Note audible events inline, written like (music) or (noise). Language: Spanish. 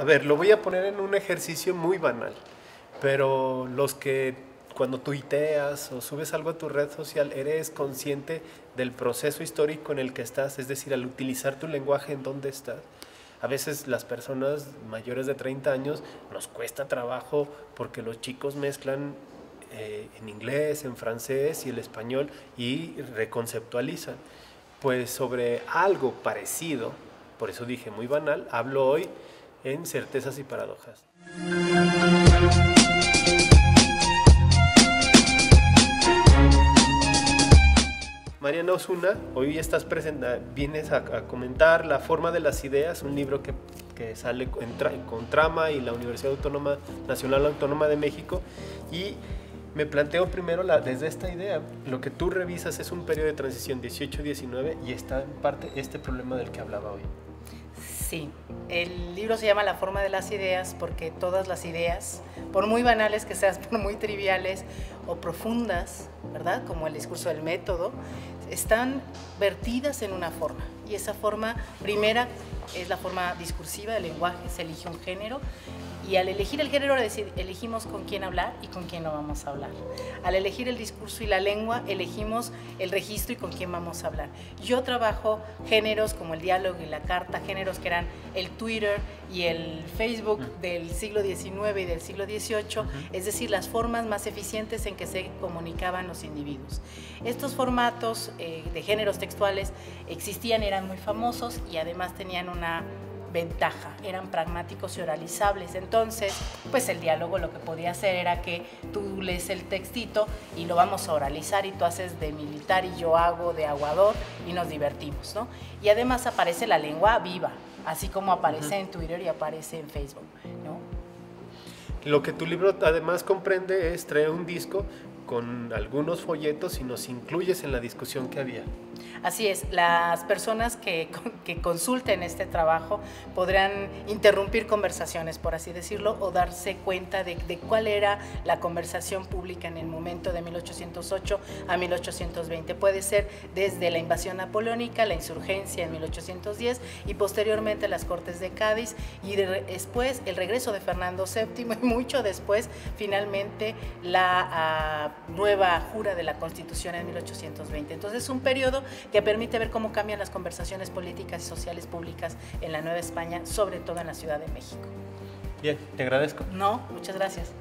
a ver, lo voy a poner en un ejercicio muy banal, pero los que cuando tuiteas o subes algo a tu red social, eres consciente del proceso histórico en el que estás, es decir, al utilizar tu lenguaje en dónde estás. A veces las personas mayores de 30 años nos cuesta trabajo porque los chicos mezclan eh, en inglés, en francés y el español y reconceptualizan. Pues sobre algo parecido, por eso dije muy banal, hablo hoy en certezas y paradojas. Mariana Osuna, hoy estás presenta, vienes a, comentar La forma de las ideas, un libro que, que sale con, trama y la Universidad Autónoma Nacional Autónoma de México y me planteo primero la, desde esta idea, lo que tú revisas es un periodo de transición 18-19 y está en parte este problema del que hablaba hoy. Sí, el libro se llama La forma de las ideas porque todas las ideas, por muy banales que sean, (laughs) por muy triviales o profundas, ¿verdad? Como el discurso del método, están vertidas en una forma. Y esa forma primera es la forma discursiva del lenguaje, se elige un género y al elegir el género elegimos con quién hablar y con quién no vamos a hablar. Al elegir el discurso y la lengua elegimos el registro y con quién vamos a hablar. Yo trabajo géneros como el diálogo y la carta, géneros que eran el Twitter y el Facebook del siglo XIX y del siglo XVIII, es decir, las formas más eficientes en que se comunicaban los individuos. Estos formatos eh, de géneros textuales existían, eran muy famosos y además tenían una ventaja, eran pragmáticos y oralizables. Entonces, pues el diálogo lo que podía hacer era que tú lees el textito y lo vamos a oralizar y tú haces de militar y yo hago de aguador y nos divertimos, ¿no? Y además aparece la lengua viva, así como aparece en Twitter y aparece en Facebook, ¿no? Lo que tu libro además comprende es traer un disco con algunos folletos y nos incluyes en la discusión que había. Así es, las personas (laughs) que, consulten este trabajo podrán interrumpir conversaciones, por así decirlo, o darse cuenta de, de, cuál era la conversación pública en el momento de 1808 a 1820. Puede ser desde la invasión napoleónica, la insurgencia en 1810 y posteriormente las Cortes de Cádiz y después el regreso de Fernando VII y mucho después finalmente la ah, nueva jura de la Constitución en 1820. Entonces es un periodo que permite ver cómo cambian las conversaciones políticas y sociales públicas en la Nueva España, sobre todo en la Ciudad de México. Bien, te agradezco. No, muchas gracias.